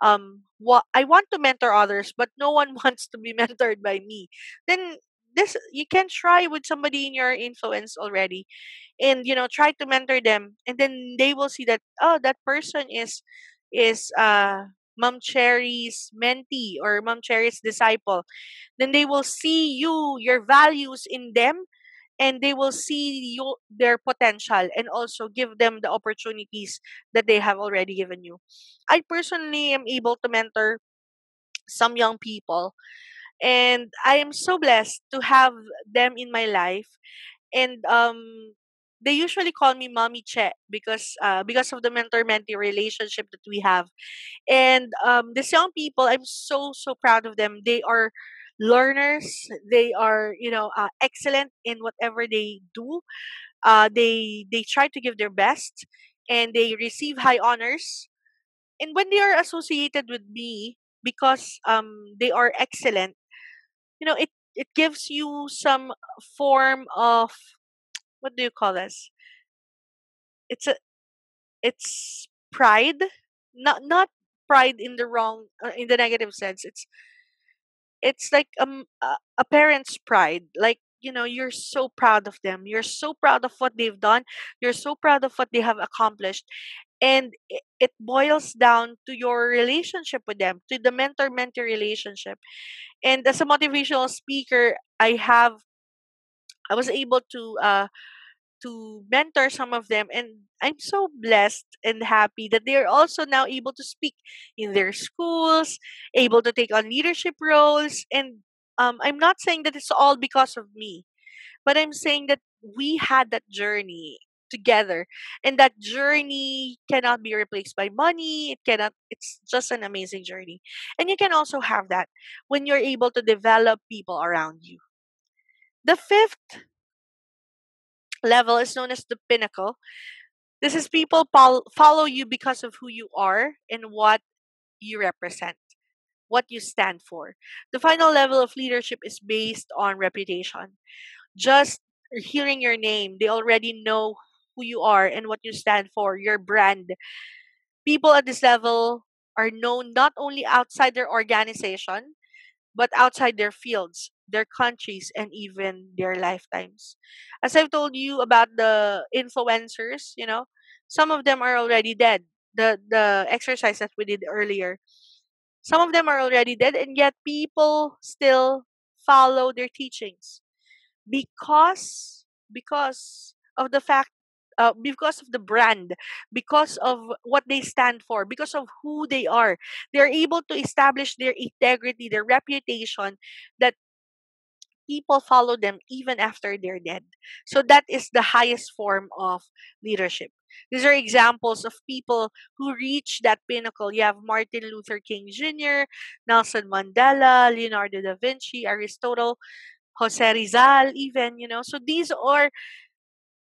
um what i want to mentor others but no one wants to be mentored by me. Then this you can try with somebody in your influence already and you know try to mentor them and then they will see that oh that person is is uh mom cherry's mentee or mom cherry's disciple. Then they will see you your values in them and they will see you their potential and also give them the opportunities that they have already given you. I personally am able to mentor some young people and i am so blessed to have them in my life. And um they usually call me mommy che because uh because of the mentor mentee relationship that we have. And um these young people i'm so so proud of them. They are learners. They are you know uh, excellent in whatever they do. Uh they they try to give their best and they receive high honors. And when they are associated with me because um they are excellent you know it it gives you some form of what do you call this? It's a it's pride? Not not pride in the wrong uh, in the negative sense. It's it's like um a, a parent's pride. Like you know you're so proud of them. You're so proud of what they've done. You're so proud of what they have accomplished and it, boils down to your relationship with them to the mentor mentee relationship. And as a motivational speaker i have i was able to uh to mentor some of them and i'm so blessed and happy that they are also now able to speak in their schools able to take on leadership roles and um, i'm not saying that it's all because of me but i'm saying that we had that journey together and that journey cannot be replaced by money it cannot it's just an amazing journey and you can also have that when you're able to develop people around you the fifth level is known as the pinnacle. This is people pol- follow you because of who you are and what you represent, what you stand for. The final level of leadership is based on reputation. Just hearing your name, they already know who you are and what you stand for, your brand. People at this level are known not only outside their organization, but outside their fields, their countries, and even their lifetimes. As I've told you about the influencers, you know, some of them are already dead. The the exercise that we did earlier, some of them are already dead, and yet people still follow their teachings because because of the fact uh, because of the brand because of what they stand for because of who they are they're able to establish their integrity their reputation that people follow them even after they're dead so that is the highest form of leadership these are examples of people who reach that pinnacle. You have Martin Luther King Jr., Nelson Mandela, Leonardo da Vinci, Aristotle, Jose Rizal, even, you know. So these are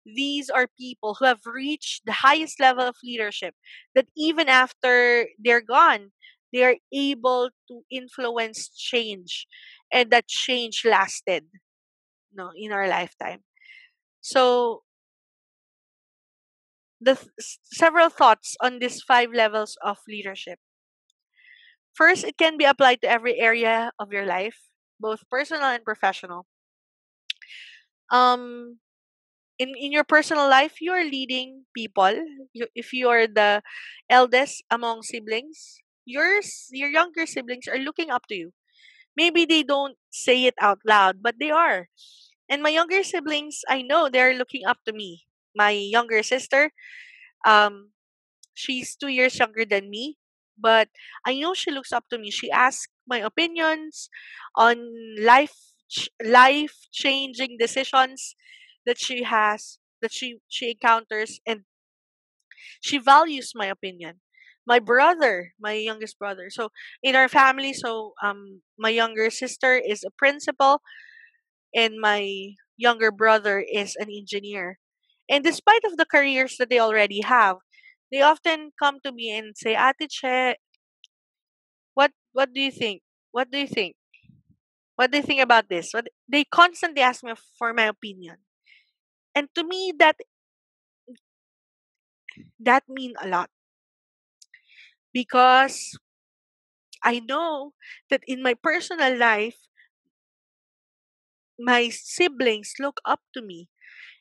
these are people who have reached the highest level of leadership that even after they're gone, they are able to influence change and that change lasted no in our lifetime. So the th- several thoughts on these five levels of leadership. First it can be applied to every area of your life both personal and professional. Um in in your personal life you are leading people. You, if you are the eldest among siblings yours your younger siblings are looking up to you. Maybe they don't say it out loud but they are. And my younger siblings i know they're looking up to me. My younger sister um she's two years younger than me but i know she looks up to me. She asks my opinions on life life changing decisions that she has that she she encounters and she values my opinion. My brother my youngest brother. So in our family so um my younger sister is a principal and my younger brother is an engineer. And despite of the careers that they already have they often come to me and say ate che what what do you think? What do you think? What do you think about this? What they constantly ask me for my opinion and to me that that mean a lot because I know that in my personal life, my siblings look up to me.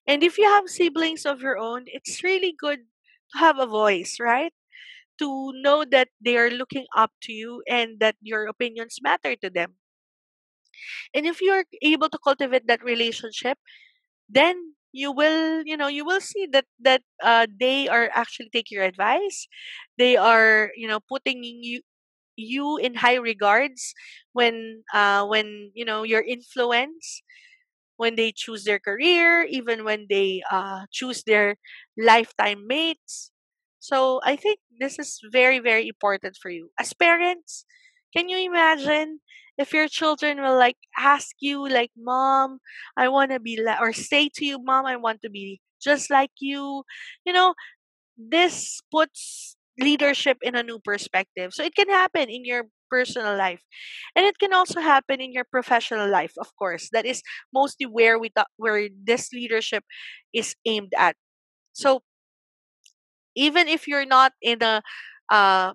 And if you have siblings of your own, it's really good to have a voice, right? To know that they are looking up to you and that your opinions matter to them. And if you're able to cultivate that relationship, then you will, you know, you will see that that uh, they are actually taking your advice. They are, you know, putting you you in high regards when uh when you know your influence when they choose their career even when they uh choose their lifetime mates so i think this is very very important for you as parents can you imagine if your children will like ask you like mom i want to be like or say to you mom i want to be just like you you know this puts leadership in a new perspective. So it can happen in your personal life and it can also happen in your professional life of course that is mostly where we thought where this leadership is aimed at so even if you're not in a uh,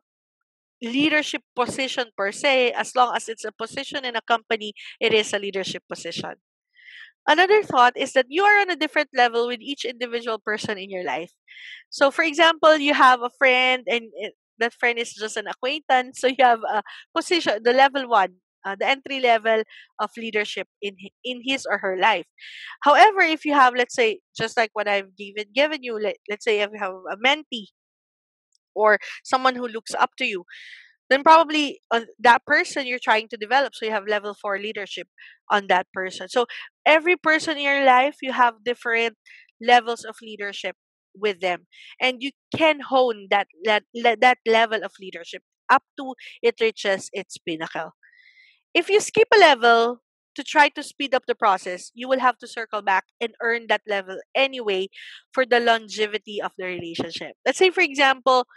leadership position per se as long as it's a position in a company it is a leadership position Another thought is that you are on a different level with each individual person in your life. So, for example, you have a friend and that friend is just an acquaintance. So, you have a position, the level one, uh, the entry level of leadership in in his or her life. However, if you have, let's say, just like what I've given given you, let, let's say if you have a mentee or someone who looks up to you, then probably on that person you're trying to develop so you have level 4 leadership on that person. So every person in your life you have different levels of leadership with them and you can hone that that, that level of leadership up to it reaches its pinnacle. If you skip a level to try to speed up the process you will have to circle back and earn that level anyway for the longevity of the relationship let's say for example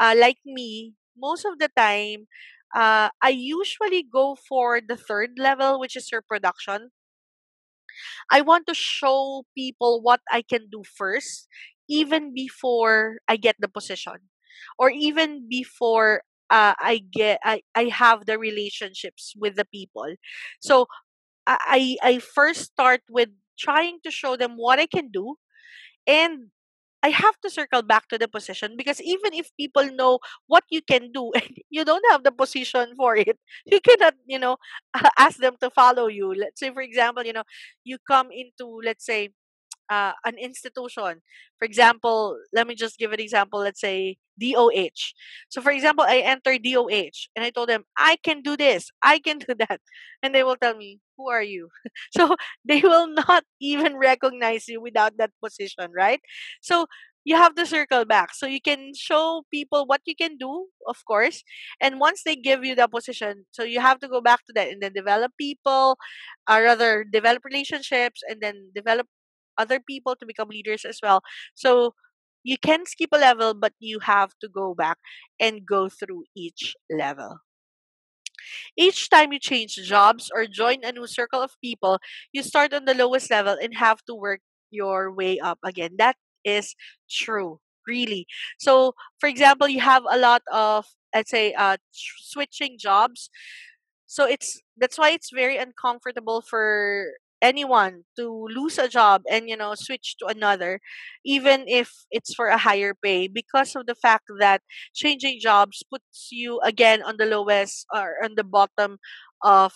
uh, like me, most of the time, uh, I usually go for the third level, which is your production. I want to show people what I can do first, even before I get the position, or even before uh, I get I, I have the relationships with the people. So I I first start with trying to show them what I can do and I have to circle back to the position because even if people know what you can do and you don't have the position for it, you cannot, you know, ask them to follow you. Let's say, for example, you know, you come into, let's say, uh, an institution. For example, let me just give an example. Let's say DOH. So, for example, I enter DOH and I told them, I can do this, I can do that. And they will tell me, Who are you? so, they will not even recognize you without that position, right? So, you have to circle back so you can show people what you can do of course and once they give you the position so you have to go back to that and then develop people or rather develop relationships and then develop other people to become leaders as well. So you can skip a level, but you have to go back and go through each level. Each time you change jobs or join a new circle of people, you start on the lowest level and have to work your way up again. That is true, really. So, for example, you have a lot of, let's say, uh, switching jobs so it's that's why it's very uncomfortable for anyone to lose a job and you know switch to another even if it's for a higher pay because of the fact that changing jobs puts you again on the lowest or on the bottom of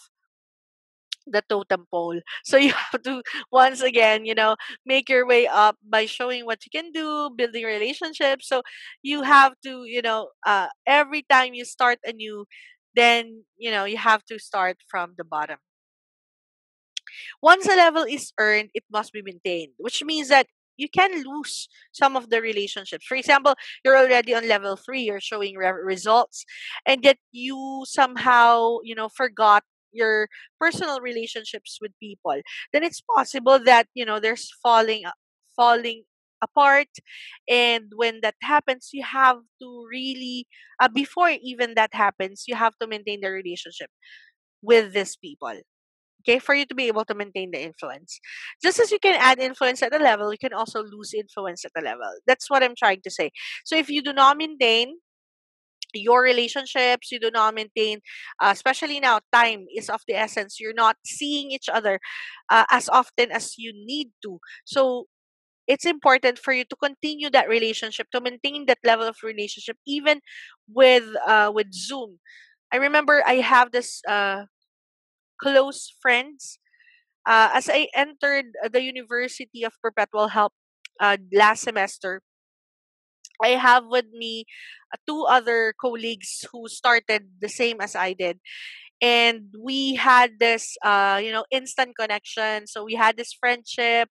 the totem pole. So you have to once again you know make your way up by showing what you can do building relationships. So you have to you know uh, every time you start a new then you know you have to start from the bottom once a level is earned it must be maintained which means that you can lose some of the relationships. For example you're already on level 3 you're showing re- results and yet you somehow you know forgot your personal relationships with people then it's possible that you know there's falling falling apart and when that happens you have to really uh, before even that happens you have to maintain the relationship with these people okay for you to be able to maintain the influence. Just as you can add influence at a level you can also lose influence at a level. That's what i'm trying to say. So if you do not maintain your relationships you do not maintain uh, especially now time is of the essence. You're not seeing each other uh, as often as you need to. So it's important for you to continue that relationship to maintain that level of relationship even with uh with zoom. I remember i have this uh close friends uh, as i entered the university of perpetual help uh, last semester i have with me uh, two other colleagues who started the same as i did. And we had this uh you know instant connection. So we had this friendship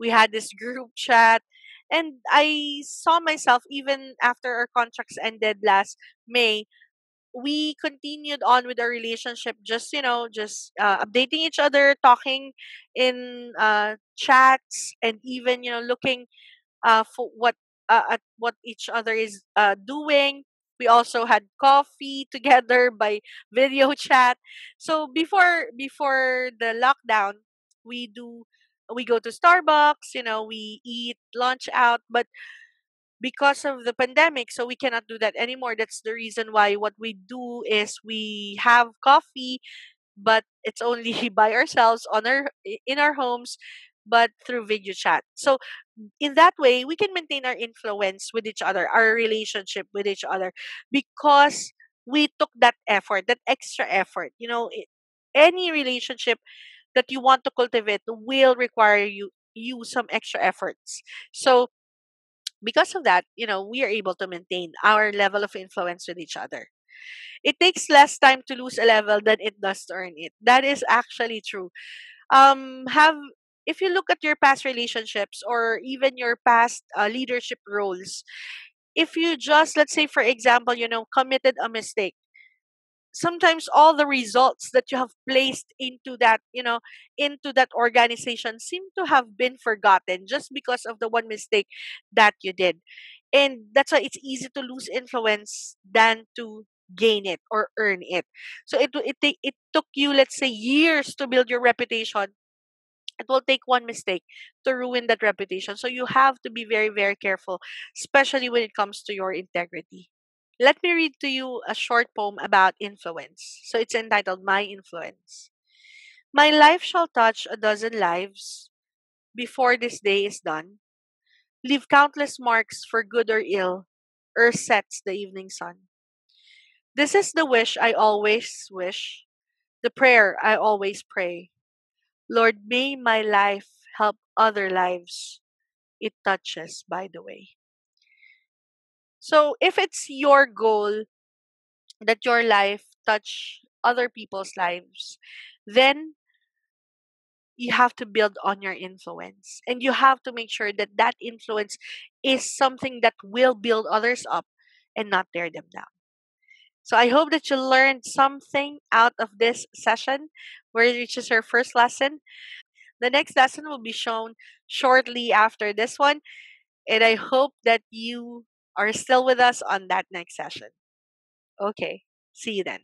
we had this group chat and i saw myself even after our contracts ended last may we continued on with our relationship just you know just uh, updating each other talking in uh, chats and even you know looking uh, for what uh, at what each other is uh, doing. We also had coffee together by video chat. So before before the lockdown, we do we go to Starbucks. You know, we eat lunch out, but because of the pandemic, so we cannot do that anymore. That's the reason why what we do is we have coffee, but it's only by ourselves on our in our homes, but through video chat. So in that way we can maintain our influence with each other our relationship with each other because we took that effort that extra effort you know any relationship that you want to cultivate will require you you some extra efforts so because of that you know we are able to maintain our level of influence with each other. It takes less time to lose a level than it does to earn it. That is actually true. Um have if you look at your past relationships or even your past uh, leadership roles if you just let's say for example you know committed a mistake sometimes all the results that you have placed into that you know into that organization seem to have been forgotten just because of the one mistake that you did and that's why it's easy to lose influence than to gain it or earn it so it it, it took you let's say years to build your reputation it will take one mistake to ruin that reputation. So you have to be very, very careful, especially when it comes to your integrity. Let me read to you a short poem about influence. So it's entitled My Influence. My life shall touch a dozen lives before this day is done. Leave countless marks for good or ill, ere sets the evening sun. This is the wish I always wish, the prayer I always pray Lord, may my life help other lives it touches, by the way. So, if it's your goal that your life touch other people's lives, then you have to build on your influence and you have to make sure that that influence is something that will build others up and not tear them down. So I hope that you learned something out of this session, where which is our first lesson. The next lesson will be shown shortly after this one, and I hope that you are still with us on that next session. Okay, see you then.